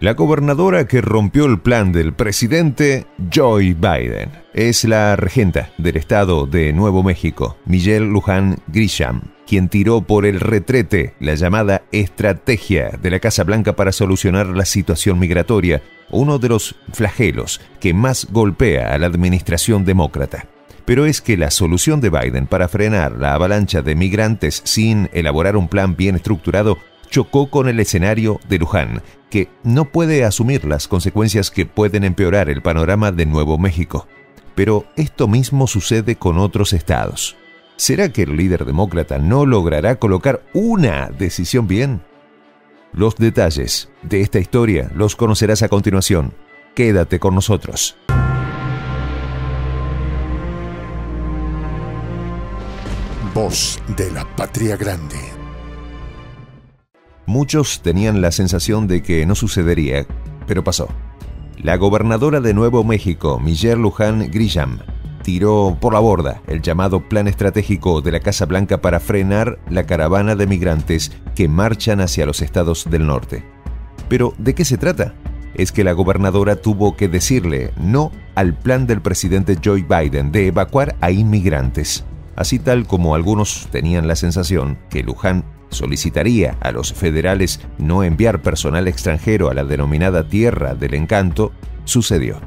La gobernadora que rompió el plan del presidente Joe Biden es la regenta del estado de Nuevo México, Michelle Luján Grisham, quien tiró por el retrete la llamada estrategia de la Casa Blanca para solucionar la situación migratoria, uno de los flagelos que más golpea a la administración demócrata. Pero es que la solución de Biden para frenar la avalancha de migrantes sin elaborar un plan bien estructurado chocó con el escenario de Luján, que no puede asumir las consecuencias que pueden empeorar el panorama de Nuevo México. Pero esto mismo sucede con otros estados. ¿Será que el líder demócrata no logrará colocar una decisión bien? Los detalles de esta historia los conocerás a continuación. Quédate con nosotros. Voz de la Patria Grande. Muchos tenían la sensación de que no sucedería, pero pasó. La gobernadora de Nuevo México, Michelle Luján Grisham, tiró por la borda el llamado plan estratégico de la Casa Blanca para frenar la caravana de migrantes que marchan hacia los estados del norte. Pero, ¿de qué se trata? Es que la gobernadora tuvo que decirle no al plan del presidente Joe Biden de evacuar a inmigrantes. Así tal como algunos tenían la sensación que Luján solicitaría a los federales no enviar personal extranjero a la denominada Tierra del Encanto, sucedió.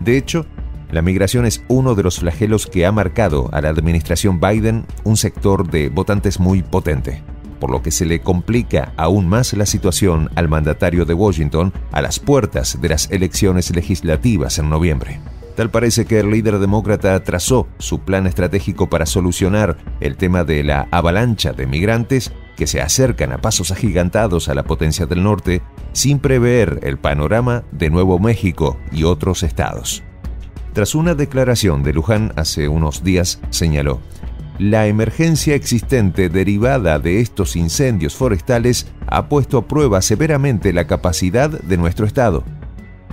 De hecho, la migración es uno de los flagelos que ha marcado a la administración Biden un sector de votantes muy potente, por lo que se le complica aún más la situación al mandatario de Washington a las puertas de las elecciones legislativas en noviembre. Tal parece que el líder demócrata trazó su plan estratégico para solucionar el tema de la avalancha de migrantes que se acercan a pasos agigantados a la potencia del norte sin prever el panorama de Nuevo México y otros estados. Tras una declaración de Luján hace unos días, señaló, la emergencia existente derivada de estos incendios forestales ha puesto a prueba severamente la capacidad de nuestro Estado,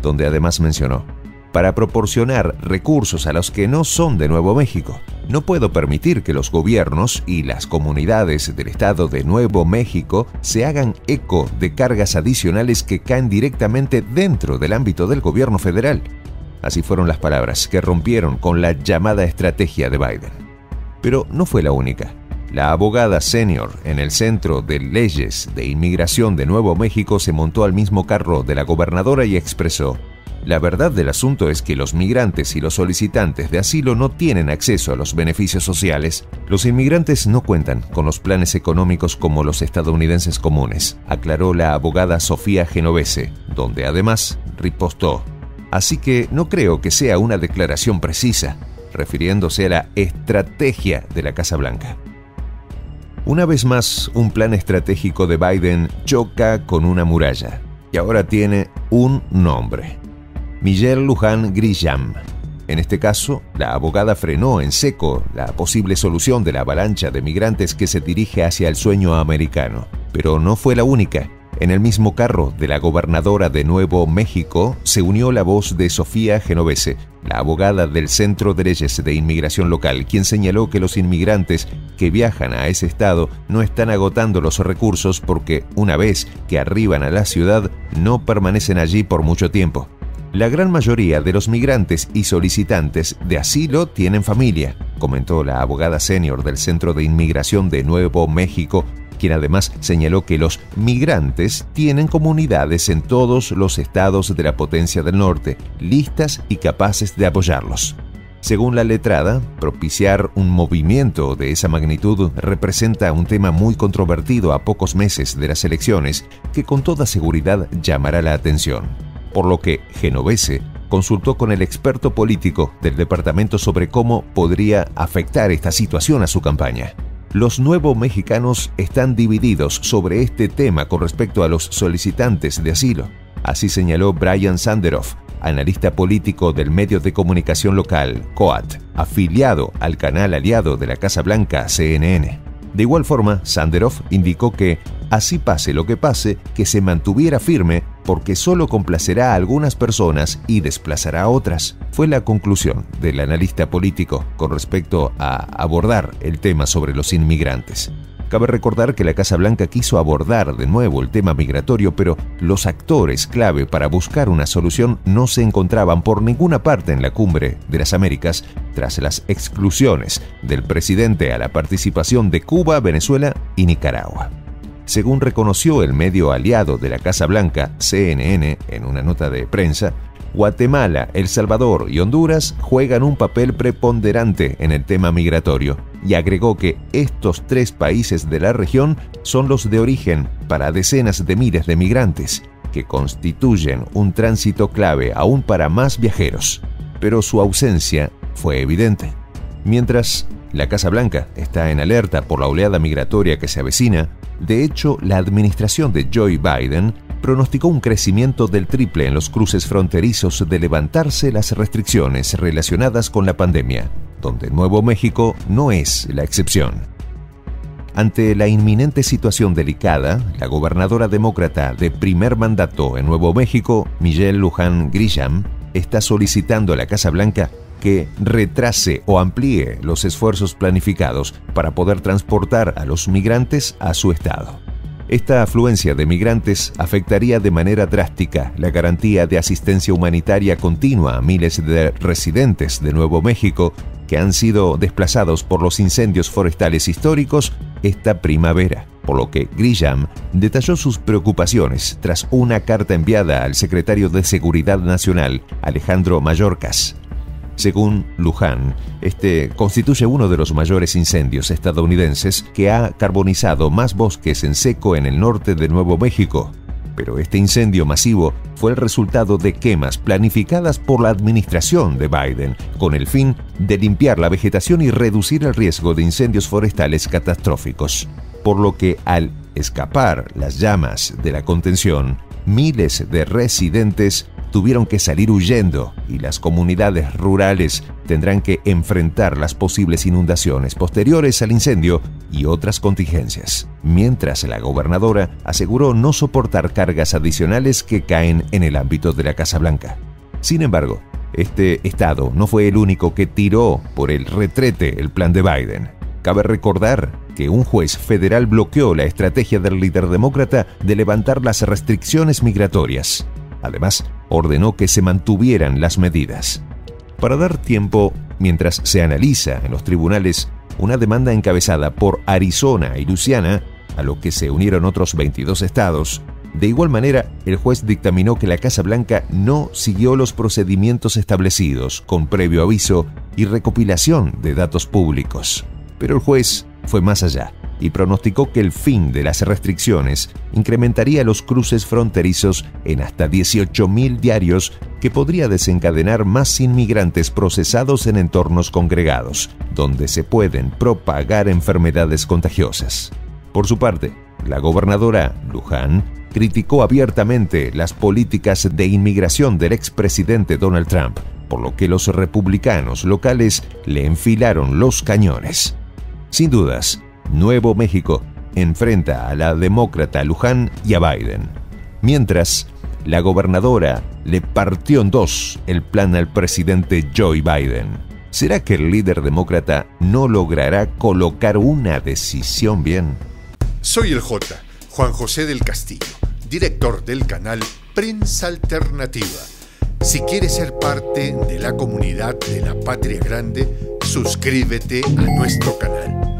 donde además mencionó, para proporcionar recursos a los que no son de Nuevo México. No puedo permitir que los gobiernos y las comunidades del Estado de Nuevo México se hagan eco de cargas adicionales que caen directamente dentro del ámbito del gobierno federal. Así fueron las palabras que rompieron con la llamada estrategia de Biden. Pero no fue la única. La abogada senior en el Centro de Leyes de Inmigración de Nuevo México se montó al mismo carro de la gobernadora y expresó, la verdad del asunto es que los migrantes y los solicitantes de asilo no tienen acceso a los beneficios sociales. Los inmigrantes no cuentan con los planes económicos como los estadounidenses comunes, aclaró la abogada Sofía Genovese, donde además ripostó. Así que no creo que sea una declaración precisa, refiriéndose a la estrategia de la Casa Blanca. Una vez más, un plan estratégico de Biden choca con una muralla y ahora tiene un nombre. Miguel Luján Grisham. En este caso, la abogada frenó en seco la posible solución de la avalancha de migrantes que se dirige hacia el sueño americano. Pero no fue la única. En el mismo carro de la gobernadora de Nuevo México se unió la voz de Sofía Genovese, la abogada del Centro de Leyes de Inmigración Local, quien señaló que los inmigrantes que viajan a ese estado no están agotando los recursos porque una vez que arriban a la ciudad no permanecen allí por mucho tiempo. La gran mayoría de los migrantes y solicitantes de asilo tienen familia, comentó la abogada senior del Centro de Inmigración de Nuevo México, quien además señaló que los migrantes tienen comunidades en todos los estados de la potencia del norte, listas y capaces de apoyarlos. Según la letrada, propiciar un movimiento de esa magnitud representa un tema muy controvertido a pocos meses de las elecciones que con toda seguridad llamará la atención por lo que Genovese consultó con el experto político del departamento sobre cómo podría afectar esta situación a su campaña. Los nuevos mexicanos están divididos sobre este tema con respecto a los solicitantes de asilo. Así señaló Brian Sanderoff, analista político del medio de comunicación local, COAT, afiliado al canal aliado de la Casa Blanca, CNN. De igual forma, Sanderoff indicó que, así pase lo que pase, que se mantuviera firme porque solo complacerá a algunas personas y desplazará a otras, fue la conclusión del analista político con respecto a abordar el tema sobre los inmigrantes. Cabe recordar que la Casa Blanca quiso abordar de nuevo el tema migratorio, pero los actores clave para buscar una solución no se encontraban por ninguna parte en la cumbre de las Américas tras las exclusiones del presidente a la participación de Cuba, Venezuela y Nicaragua. Según reconoció el medio aliado de la Casa Blanca, CNN, en una nota de prensa, Guatemala, El Salvador y Honduras juegan un papel preponderante en el tema migratorio y agregó que estos tres países de la región son los de origen para decenas de miles de migrantes, que constituyen un tránsito clave aún para más viajeros. Pero su ausencia fue evidente. Mientras la Casa Blanca está en alerta por la oleada migratoria que se avecina, de hecho la administración de Joe Biden pronosticó un crecimiento del triple en los cruces fronterizos de levantarse las restricciones relacionadas con la pandemia, donde Nuevo México no es la excepción. Ante la inminente situación delicada, la gobernadora demócrata de primer mandato en Nuevo México, Michelle Luján Grisham, está solicitando a la Casa Blanca que retrase o amplíe los esfuerzos planificados para poder transportar a los migrantes a su estado. Esta afluencia de migrantes afectaría de manera drástica la garantía de asistencia humanitaria continua a miles de residentes de Nuevo México que han sido desplazados por los incendios forestales históricos esta primavera, por lo que Grisham detalló sus preocupaciones tras una carta enviada al secretario de Seguridad Nacional, Alejandro Mayorkas. Según Luján, este constituye uno de los mayores incendios estadounidenses que ha carbonizado más bosques en seco en el norte de Nuevo México. Pero este incendio masivo fue el resultado de quemas planificadas por la administración de Biden con el fin de limpiar la vegetación y reducir el riesgo de incendios forestales catastróficos. Por lo que al escapar las llamas de la contención, miles de residentes tuvieron que salir huyendo y las comunidades rurales tendrán que enfrentar las posibles inundaciones posteriores al incendio y otras contingencias, mientras la gobernadora aseguró no soportar cargas adicionales que caen en el ámbito de la Casa Blanca. Sin embargo, este estado no fue el único que tiró por el retrete el plan de Biden. Cabe recordar que un juez federal bloqueó la estrategia del líder demócrata de levantar las restricciones migratorias. Además, ordenó que se mantuvieran las medidas. Para dar tiempo, mientras se analiza en los tribunales una demanda encabezada por Arizona y Luisiana, a lo que se unieron otros 22 estados, de igual manera, el juez dictaminó que la Casa Blanca no siguió los procedimientos establecidos con previo aviso y recopilación de datos públicos. Pero el juez fue más allá y pronosticó que el fin de las restricciones incrementaría los cruces fronterizos en hasta 18.000 diarios que podría desencadenar más inmigrantes procesados en entornos congregados, donde se pueden propagar enfermedades contagiosas. Por su parte, la gobernadora Luján criticó abiertamente las políticas de inmigración del expresidente Donald Trump, por lo que los republicanos locales le enfilaron los cañones. Sin dudas, Nuevo México enfrenta a la demócrata Luján y a Biden. Mientras, la gobernadora le partió en dos el plan al presidente Joe Biden. ¿Será que el líder demócrata no logrará colocar una decisión bien? Soy el J, Juan José del Castillo, director del canal Prensa Alternativa. Si quieres ser parte de la comunidad de la Patria Grande, suscríbete a nuestro canal.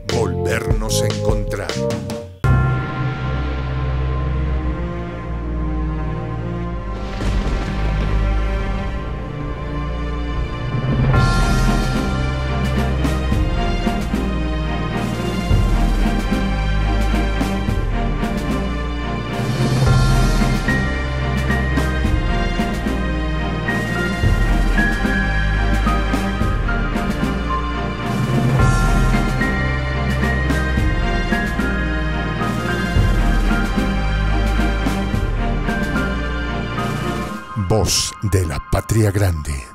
volvernos a encontrar. Voz de la Patria Grande.